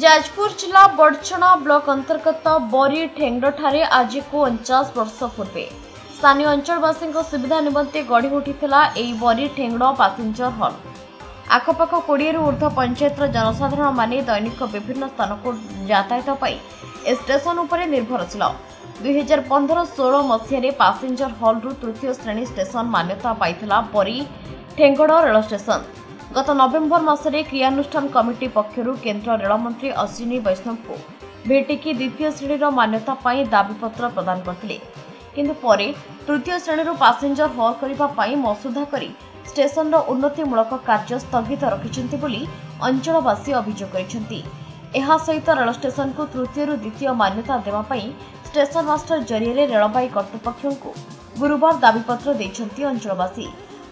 ଯାଜପୁର ଜିଲ୍ଲା ବଡ଼ଛଣା ବ୍ଲକ ଅନ୍ତର୍ଗତ ବରି ଠେଙ୍ଗଡ଼ଠାରେ ଆଜିକୁ ଅଣଚାଶ ବର୍ଷ ପୂର୍ବେ ସ୍ଥାନୀୟ ଅଞ୍ଚଳବାସୀଙ୍କ ସୁବିଧା ନିମନ୍ତେ ଗଢ଼ି ଉଠିଥିଲା ଏହି ବରି ଠେଙ୍ଗଡ଼ ପାସେଞ୍ଜର ହଲ୍ ଆଖପାଖ କୋଡ଼ିଏରୁ ଉର୍ଦ୍ଧ୍ୱ ପଞ୍ଚାୟତର ଜନସାଧାରଣମାନେ ଦୈନିକ ବିଭିନ୍ନ ସ୍ଥାନକୁ ଯାତାୟତ ପାଇଁ ଏ ଷ୍ଟେସନ ଉପରେ ନିର୍ଭରଶୀଳ ଦୁଇହଜାର ପନ୍ଦର ଷୋହଳ ମସିହାରେ ପାସେଞ୍ଜର ହଲ୍ରୁ ତୃତୀୟ ଶ୍ରେଣୀ ଷ୍ଟେସନ ମାନ୍ୟତା ପାଇଥିଲା ବରି ଠେଙ୍ଗଡ଼ ରେଳ ଷ୍ଟେସନ୍ ଗତ ନଭେମ୍ବର ମାସରେ କ୍ରିୟାନୁଷ୍ଠାନ କମିଟି ପକ୍ଷରୁ କେନ୍ଦ୍ର ରେଳମନ୍ତ୍ରୀ ଅଶ୍ୱିନୀ ବୈଷ୍ଣବଙ୍କୁ ଭେଟିକି ଦ୍ୱିତୀୟ ଶ୍ରେଣୀର ମାନ୍ୟତା ପାଇଁ ଦାବିପତ୍ର ପ୍ରଦାନ କରିଥିଲେ କିନ୍ତୁ ପରେ ତୃତୀୟ ଶ୍ରେଣୀରୁ ପାସେଞ୍ଜର ହଲ୍ କରିବା ପାଇଁ ମସୁଧା କରି ଷ୍ଟେସନର ଉନ୍ନତିମୂଳକ କାର୍ଯ୍ୟ ସ୍ଥଗିତ ରଖିଛନ୍ତି ବୋଲି ଅଞ୍ଚଳବାସୀ ଅଭିଯୋଗ କରିଛନ୍ତି ଏହା ସହିତ ରେଳ ଷ୍ଟେସନକୁ ତୃତୀୟରୁ ଦ୍ୱିତୀୟ ମାନ୍ୟତା ଦେବା ପାଇଁ ଷ୍ଟେସନ ମାଷ୍ଟର ଜରିଆରେ ରେଳବାଇ କର୍ତ୍ତୃପକ୍ଷଙ୍କୁ ଗୁରୁବାର ଦାବିପତ୍ର ଦେଇଛନ୍ତି ଅଞ୍ଚଳବାସୀ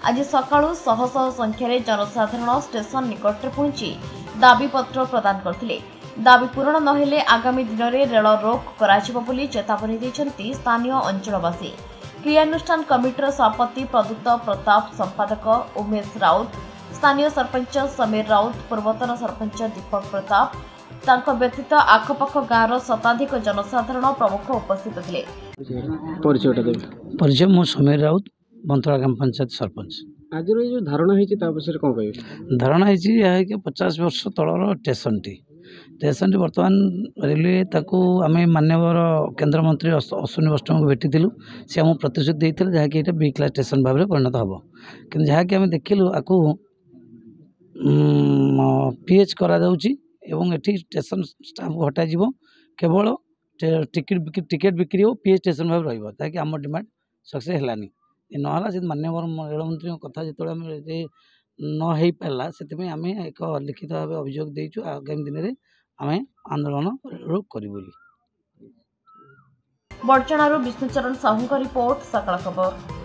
ଆଜି ସକାଳୁ ଶହ ଶହ ସଂଖ୍ୟାରେ ଜନସାଧାରଣ ଷ୍ଟେସନ ନିକଟରେ ପହଞ୍ଚି ଦାବିପତ୍ର ପ୍ରଦାନ କରିଥିଲେ ଦାବି ପୂରଣ ନହେଲେ ଆଗାମୀ ଦିନରେ ରେଳ ରୋକ କରାଯିବ ବୋଲି ଚେତାବନୀ ଦେଇଛନ୍ତି ସ୍ଥାନୀୟ ଅଞ୍ଚଳବାସୀ କ୍ରିୟାନୁଷ୍ଠାନ କମିଟିର ସଭାପତି ପ୍ରଦୂତ ପ୍ରତାପ ସମ୍ପାଦକ ଉମେଶ ରାଉତ ସ୍ଥାନୀୟ ସରପଞ୍ଚ ସମୀର ରାଉତ ପୂର୍ବତନ ସରପଞ୍ଚ ଦୀପକ ପ୍ରତାପ ତାଙ୍କ ବ୍ୟତୀତ ଆଖପାଖ ଗାଁର ଶତାଧିକ ଜନସାଧାରଣ ପ୍ରମୁଖ ଉପସ୍ଥିତ ଥିଲେ ପରିଚୟ ମୁଁ ସମୀର ରାଉତ ବନ୍ତଳା ଗ୍ରାମ ପଞ୍ଚାୟତ ସରପଞ୍ଚ ଆଜିର ଏଇ ଯେଉଁ ଧାରଣା ହେଇଛି ତା ବିଷୟରେ କ'ଣ କହିବେ ଧାରଣା ହେଇଛି ଏହା ହେଇକି ପଚାଶ ବର୍ଷ ତଳର ଷ୍ଟେସନଟି ଷ୍ଟେସନଟି ବର୍ତ୍ତମାନ ରେଲୱେ ତାକୁ ଆମେ ମାନ୍ୟବର କେନ୍ଦ୍ରମନ୍ତ୍ରୀ ଅଶ୍ୱିନୀ ବୈଷ୍ଣବଙ୍କୁ ଭେଟିଥିଲୁ ସେ ଆମକୁ ପ୍ରତିଶ୍ରୁତି ଦେଇଥିଲେ ଯାହାକି ଏଇଟା ବି କ୍ଲାସ୍ ଷ୍ଟେସନ ଭାବରେ ପରିଣତ ହେବ କିନ୍ତୁ ଯାହାକି ଆମେ ଦେଖିଲୁ ଆକୁ ପି ଏଚ୍ କରାଯାଉଛି ଏବଂ ଏଠି ଷ୍ଟେସନ ଷ୍ଟାମ୍ପ ହଟାଯିବ କେବଳ ଟିକେଟ୍ ଟିକେଟ୍ ବିକ୍ରି ହେବ ପି ଏଚ୍ ଷ୍ଟେସନ ଭାବେ ରହିବ ଯାହାକି ଆମ ଡିମାଣ୍ଡ ସକ୍ସେସ୍ ହେଲାନି ନହେଲା ସେ ମାନ୍ୟବର ରେଳମନ୍ତ୍ରୀଙ୍କ କଥା ଯେତେବେଳେ ଆମେ ଯଦି ନ ହେଇପାରିଲା ସେଥିପାଇଁ ଆମେ ଏକ ଲିଖିତ ଭାବେ ଅଭିଯୋଗ ଦେଇଛୁ ଆଗାମୀ ଦିନରେ ଆମେ ଆନ୍ଦୋଳନ କରିବୁ ବୋଲି ବଡ଼ଚଣାରୁ ବିଷ୍ଣୁଚରଣ ସାହୁଙ୍କ ରିପୋର୍ଟ ସକାଳ ଖବର